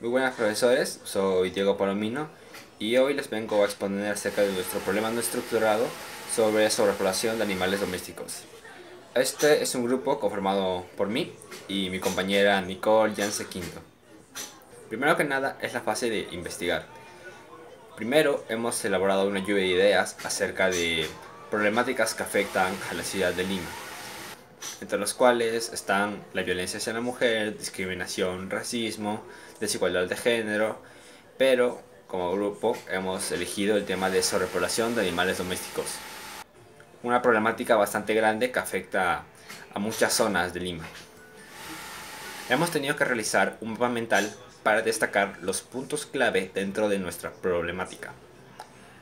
Muy buenas profesores, soy Diego Palomino y hoy les vengo a exponer acerca de nuestro problema no estructurado sobre sobrepoblación de animales domésticos. Este es un grupo conformado por mí y mi compañera Nicole Yance Quinto. Primero que nada es la fase de investigar. Primero hemos elaborado una lluvia de ideas acerca de problemáticas que afectan a la ciudad de Lima entre los cuales están la violencia hacia la mujer, discriminación, racismo, desigualdad de género, pero como grupo hemos elegido el tema de sobrepoblación de animales domésticos. Una problemática bastante grande que afecta a muchas zonas de Lima. Hemos tenido que realizar un mapa mental para destacar los puntos clave dentro de nuestra problemática,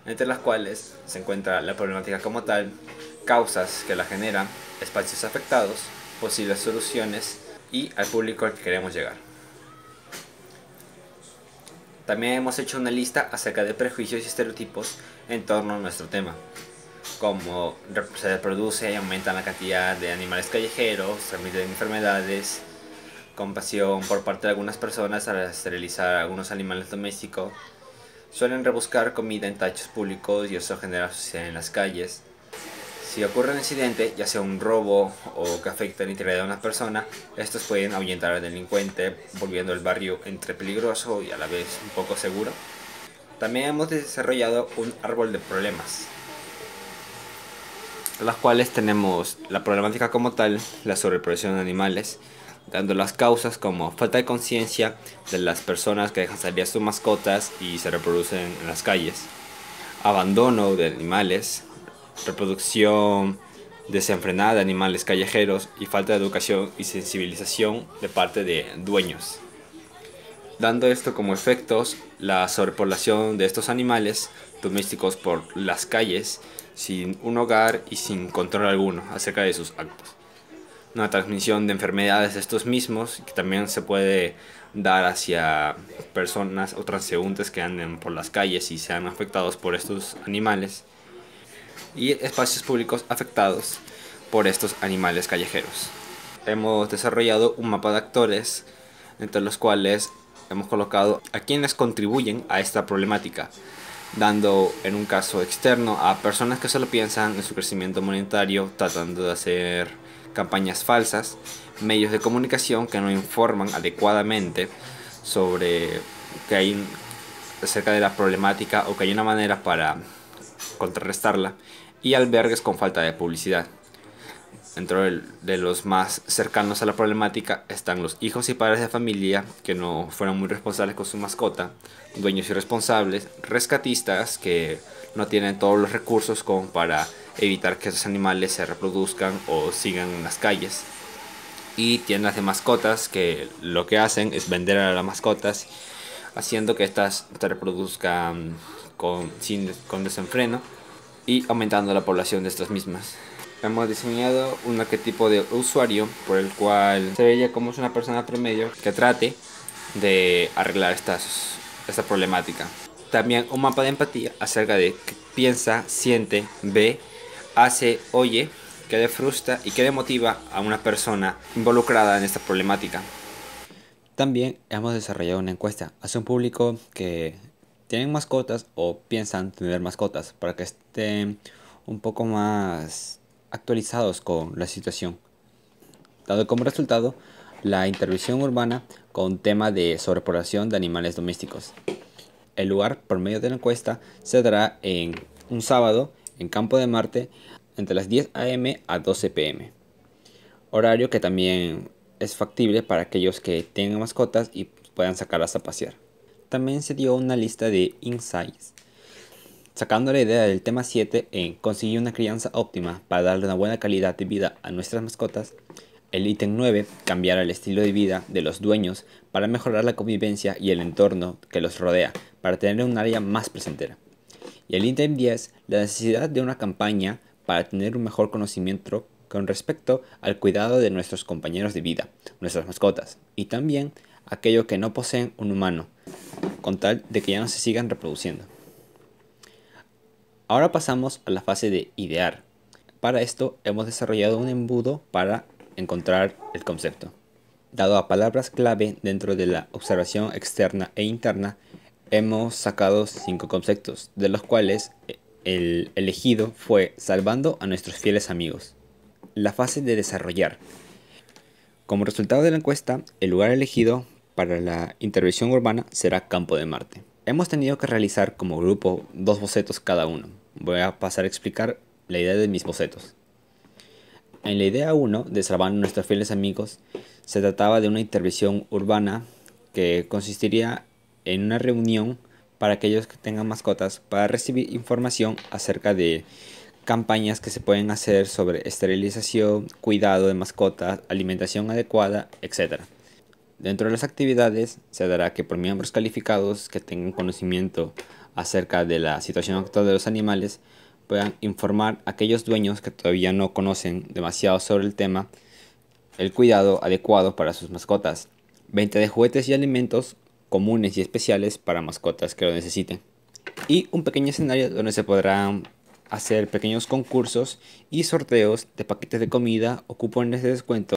entre las cuales se encuentra la problemática como tal, causas que la generan, espacios afectados, posibles soluciones y al público al que queremos llegar. También hemos hecho una lista acerca de prejuicios y estereotipos en torno a nuestro tema, como se reproduce y aumenta la cantidad de animales callejeros, transmiten enfermedades, compasión por parte de algunas personas al esterilizar a algunos animales domésticos, suelen rebuscar comida en tachos públicos y eso genera suciedad en las calles, si ocurre un incidente, ya sea un robo o que afecte la integridad de una persona, estos pueden ahuyentar al delincuente, volviendo el barrio entre peligroso y a la vez un poco seguro. También hemos desarrollado un árbol de problemas, las cuales tenemos la problemática como tal, la sobreprotección de animales, dando las causas como falta de conciencia de las personas que dejan salir a sus mascotas y se reproducen en las calles, abandono de animales, reproducción desenfrenada de animales callejeros y falta de educación y sensibilización de parte de dueños. Dando esto como efectos la sobrepoblación de estos animales domésticos por las calles sin un hogar y sin control alguno acerca de sus actos. Una transmisión de enfermedades de estos mismos que también se puede dar hacia personas o transeúntes que anden por las calles y sean afectados por estos animales y espacios públicos afectados por estos animales callejeros. Hemos desarrollado un mapa de actores entre los cuales hemos colocado a quienes contribuyen a esta problemática, dando en un caso externo a personas que solo piensan en su crecimiento monetario tratando de hacer campañas falsas, medios de comunicación que no informan adecuadamente sobre que hay acerca de la problemática o que hay una manera para contrarrestarla y albergues con falta de publicidad. Dentro de los más cercanos a la problemática están los hijos y padres de familia que no fueron muy responsables con su mascota, dueños irresponsables, rescatistas que no tienen todos los recursos como para evitar que esos animales se reproduzcan o sigan en las calles. Y tiendas de mascotas que lo que hacen es vender a las mascotas haciendo que estas se reproduzcan con, sin, con desenfreno y aumentando la población de estas mismas. Hemos diseñado un arquetipo de usuario por el cual se veía como es una persona promedio que trate de arreglar estas, esta problemática. También un mapa de empatía acerca de qué piensa, siente, ve, hace, oye, qué le frustra y qué le motiva a una persona involucrada en esta problemática. También hemos desarrollado una encuesta hacia un público que tienen mascotas o piensan tener mascotas para que estén un poco más actualizados con la situación. Dado como resultado la intervención urbana con tema de sobrepoblación de animales domésticos. El lugar por medio de la encuesta se dará en un sábado en Campo de Marte entre las 10 am a 12 pm. Horario que también es factible para aquellos que tengan mascotas y puedan sacarlas a pasear. También se dio una lista de insights, sacando la idea del tema 7 en conseguir una crianza óptima para darle una buena calidad de vida a nuestras mascotas. El ítem 9, cambiar el estilo de vida de los dueños para mejorar la convivencia y el entorno que los rodea, para tener un área más placentera. Y el ítem 10, la necesidad de una campaña para tener un mejor conocimiento con respecto al cuidado de nuestros compañeros de vida, nuestras mascotas, y también aquello que no poseen un humano, con tal de que ya no se sigan reproduciendo. Ahora pasamos a la fase de idear. Para esto hemos desarrollado un embudo para encontrar el concepto. Dado a palabras clave dentro de la observación externa e interna, hemos sacado cinco conceptos, de los cuales el elegido fue salvando a nuestros fieles amigos. La fase de desarrollar. Como resultado de la encuesta, el lugar elegido para la intervención urbana será Campo de Marte. Hemos tenido que realizar como grupo dos bocetos cada uno. Voy a pasar a explicar la idea de mis bocetos. En la idea 1 de nuestros fieles amigos, se trataba de una intervención urbana que consistiría en una reunión para aquellos que tengan mascotas para recibir información acerca de campañas que se pueden hacer sobre esterilización, cuidado de mascotas, alimentación adecuada, etc. Dentro de las actividades se dará que por miembros calificados que tengan conocimiento acerca de la situación actual de los animales puedan informar a aquellos dueños que todavía no conocen demasiado sobre el tema el cuidado adecuado para sus mascotas, venta de juguetes y alimentos comunes y especiales para mascotas que lo necesiten. Y un pequeño escenario donde se podrán hacer pequeños concursos y sorteos de paquetes de comida o cupones de descuento